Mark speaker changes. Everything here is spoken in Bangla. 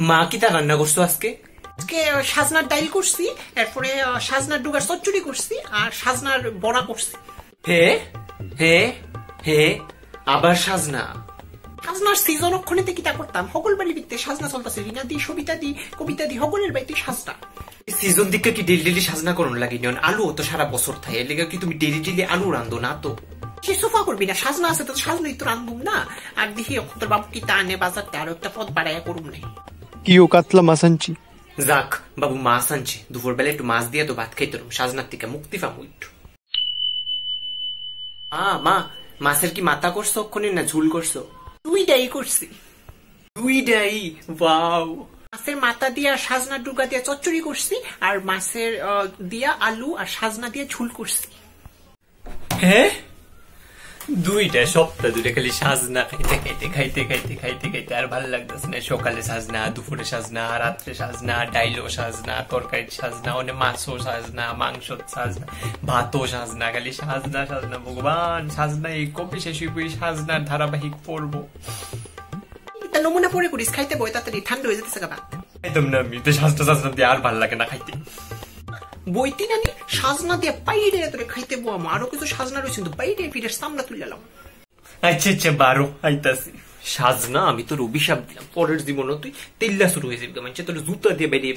Speaker 1: মা কি তা রান্না করছ আজকে?
Speaker 2: আজকে সাজনার ডাইল করছি এরপরে সাজনার ডুগার চচ্চড়ি করছি আর সাজনার বড়া করছি।
Speaker 1: হে হে হে আবার সাজনা।
Speaker 2: সাজনার সিজন অক্ষণেতে কিতা করতাম? সকল বাড়ি দিকতে সাজনা চলতেছে। রিনা দি সবিতা দি কবিতা দি সকলের বাড়িতে সাজনা
Speaker 1: সিজন দিকে কি ডেলি ডেলি সাজনা করুন লাগে? নিয়ন আলু তো সারা বছর থাকে। লেগে কি তুমি ডেলি ডেলি আলু রান্ধো না তো?
Speaker 2: সে সোফা করবি না সাজনা আছে তো সাজনাই তো রান্ধুম না? আর দেখি তোর বাবু কি তা আনে বাজারতে আরও একটা পথ বাড়াইয়া করুম নাই
Speaker 3: কিও কাতলা মাসাঞ্চি
Speaker 1: যাক বাবু মাছ আনছে দুপুর বেলা একটু মাছ দিয়ে তো ভাত খাইতে সাজনার থেকে মুক্তি পাবো একটু আ মা মাছের কি মাথা করছ ওক্ষণে না ঝুল করছ
Speaker 2: দুইটাই করছি
Speaker 1: দুইটাই ওয়াও
Speaker 2: মাছের মাথা দিয়া সাজনা ডুগা দিয়া চচ্চড়ি করছি আর মাছের আহ, দিয়া আলু আর সাজনা দিয়া ঝুল করছি
Speaker 1: হ্যাঁ দুইটা সপ্তাহ দুটো খালি সাজনা খাইতে খাইতে খাইতে খাইতে খাইতে খাইতে আর ভালো লাগতেছে না। সকালে সাজনা দুপুরে সাজনা রাত্রে সাজনা ডাইলো সাজনা তরকারি সাজনা অনেক মাছও সাজনা মাংস সাজনা ভাতও সাজনা খালি সাজনা সাজনা। ভগবান সাজনা এই কবে শেষ এই সাজনার ধারাবাহিক পড়ব
Speaker 2: তা নমুনা পরে করিস খাইতে বই তাড়াতাড়ি ঠান্ডা হয়ে যেতেছে গা ভাত।
Speaker 1: একদম না আমি তো সাজনা সাজনা দিয়ে আর ভালো লাগে না খাইতে।
Speaker 2: বইতি নানি সাজনা দিয়ে বাইরে তোরে খাইতে বো আরও কিছু সাজনা রয়েছে, কিন্তু বাইরে ফিরে সামনা তুললাম
Speaker 1: আচ্ছা আচ্ছা বারো আইতাছি সাজনা, আমি তোর অভিশাপ দিলাম। পরের জীবনও তুই তেল্লা শুরু হয়ে যাবি মানে তোর জুতা দিয়ে বেরিয়ে